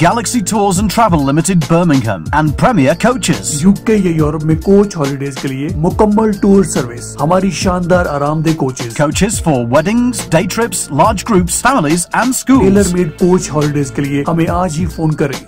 Galaxy Tours and Travel Limited Birmingham and Premier Coaches. UK या Europe में coach holidays के लिए मुकम्मल टूर सर्विस हमारी शानदार आरामदेह coaches coaches for weddings day trips large groups families and school tailor made coach holidays के लिए हमें आज ही फ़ोन करें।